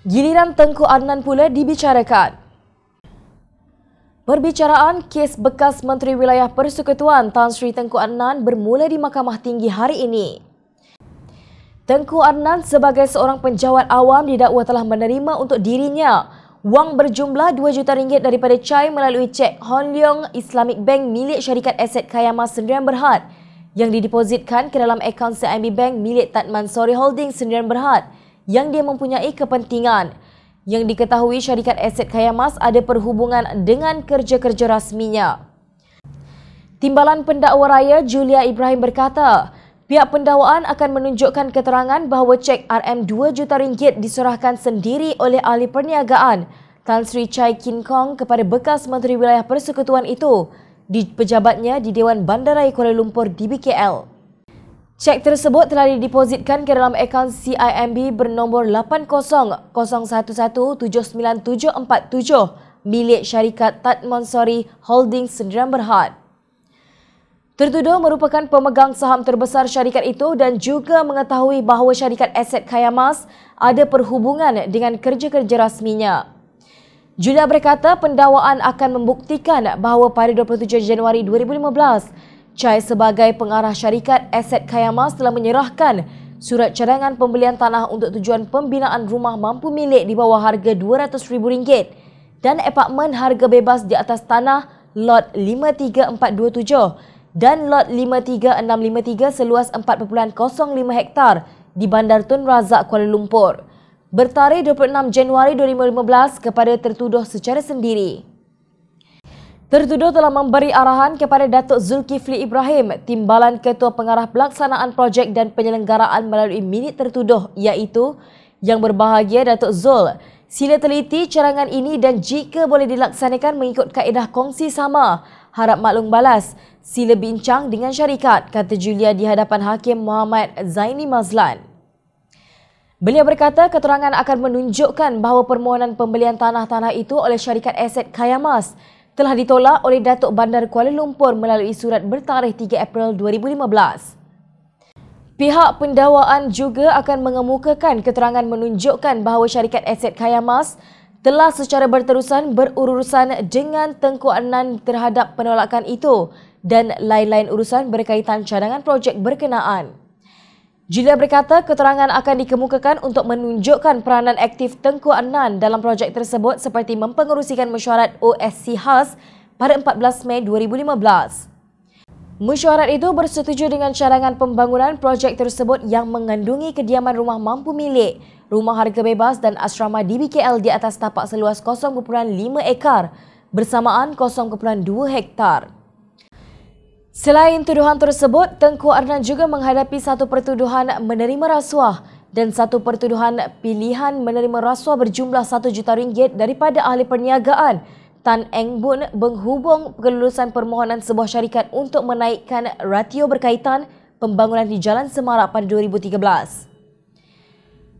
Giliran Tengku Adnan pula dibicarakan. Perbicaraan kes bekas Menteri Wilayah Persekutuan Tan Sri Tengku Adnan bermula di Mahkamah Tinggi hari ini. Tengku Adnan sebagai seorang penjawat awam didakwa telah menerima untuk dirinya wang berjumlah 2 juta ringgit daripada Chai melalui cek Hon Leong Islamic Bank milik syarikat aset Kayama Sendirian Berhad yang didepositkan ke dalam akaun CIMB Bank milik Tatman Sori Holding Sendirian Berhad yang dia mempunyai kepentingan. Yang diketahui syarikat aset Kayamas ada perhubungan dengan kerja-kerja rasminya. Timbalan pendakwa raya Julia Ibrahim berkata, pihak pendakwaan akan menunjukkan keterangan bahawa cek RM2 juta ringgit diserahkan sendiri oleh ahli perniagaan Tan Sri Chai Kin Kong kepada bekas Menteri Wilayah Persekutuan itu di pejabatnya di Dewan Bandaraya Kuala Lumpur DBKL. Cek tersebut telah didepositkan ke dalam akaun CIMB bernombor 8001179747 milik syarikat Tat Monsori Holding Sendirian Berhad. Tertuduh merupakan pemegang saham terbesar syarikat itu dan juga mengetahui bahawa syarikat aset Kayamas ada perhubungan dengan kerja-kerja rasminya. Julia berkata pendakwaan akan membuktikan bahawa pada 27 Januari 2015, Chai sebagai pengarah syarikat Aset Kayamas telah menyerahkan surat cadangan pembelian tanah untuk tujuan pembinaan rumah mampu milik di bawah harga RM200,000 dan apartmen harga bebas di atas tanah lot 53427 dan lot 53653 seluas 4.05 hektar di Bandar Tun Razak Kuala Lumpur. Bertarikh 26 Januari 2015 kepada tertuduh secara sendiri. Tertuduh telah memberi arahan kepada Datuk Zulkifli Ibrahim, Timbalan Ketua Pengarah Pelaksanaan Projek dan Penyelenggaraan melalui minit tertuduh iaitu yang berbahagia Datuk Zul. Sila teliti carangan ini dan jika boleh dilaksanakan mengikut kaedah kongsi sama, harap maklum balas. Sila bincang dengan syarikat, kata Julia di hadapan Hakim Muhammad Zaini Mazlan. Beliau berkata keterangan akan menunjukkan bahawa permohonan pembelian tanah-tanah itu oleh syarikat aset Kayamas telah ditolak oleh Datuk Bandar Kuala Lumpur melalui surat bertarikh 3 April 2015. Pihak pendakwaan juga akan mengemukakan keterangan menunjukkan bahawa syarikat aset Kayamas telah secara berterusan berurusan dengan Tengku Anan terhadap penolakan itu dan lain-lain urusan berkaitan cadangan projek berkenaan. Julia berkata keterangan akan dikemukakan untuk menunjukkan peranan aktif Tengku Anan dalam projek tersebut seperti mempengerusikan mesyuarat OSC khas pada 14 Mei 2015. Mesyuarat itu bersetuju dengan cadangan pembangunan projek tersebut yang mengandungi kediaman rumah mampu milik, rumah harga bebas dan asrama DBKL di atas tapak seluas 0.5 ekar bersamaan 0.2 hektar. Selain tuduhan tersebut, Tengku Arnan juga menghadapi satu pertuduhan menerima rasuah dan satu pertuduhan pilihan menerima rasuah berjumlah satu juta ringgit daripada ahli perniagaan Tan Eng Bun menghubung kelulusan permohonan sebuah syarikat untuk menaikkan ratio berkaitan pembangunan di Jalan Semarak pada 2013.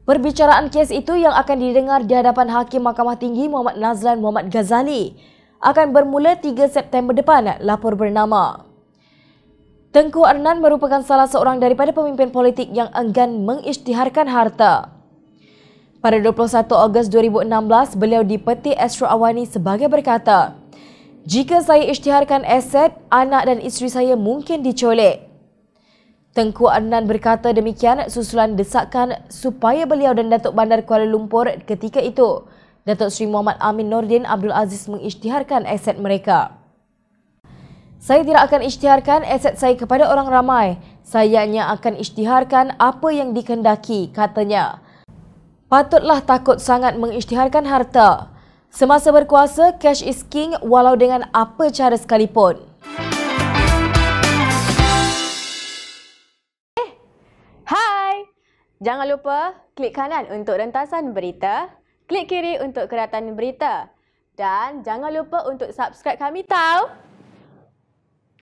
Perbicaraan kes itu yang akan didengar di hadapan Hakim Mahkamah Tinggi Muhammad Nazlan Muhammad Ghazali akan bermula 3 September depan, lapor bernama. Tengku Arnan merupakan salah seorang daripada pemimpin politik yang enggan mengisytiharkan harta. Pada 21 Ogos 2016, beliau dipetik Astro Awani sebagai berkata, Jika saya isytiharkan aset, anak dan isteri saya mungkin dicolek. Tengku Arnan berkata demikian susulan desakan supaya beliau dan Datuk Bandar Kuala Lumpur ketika itu, Datuk Seri Muhammad Amin Nordin Abdul Aziz mengisytiharkan aset mereka. Saya tidak akan isytiharkan aset saya kepada orang ramai. Saya hanya akan isytiharkan apa yang dikendaki, katanya. Patutlah takut sangat mengisytiharkan harta. Semasa berkuasa, cash is king walau dengan apa cara sekalipun. Hai! Jangan lupa klik kanan untuk rentasan berita, klik kiri untuk keratan berita dan jangan lupa untuk subscribe kami tahu.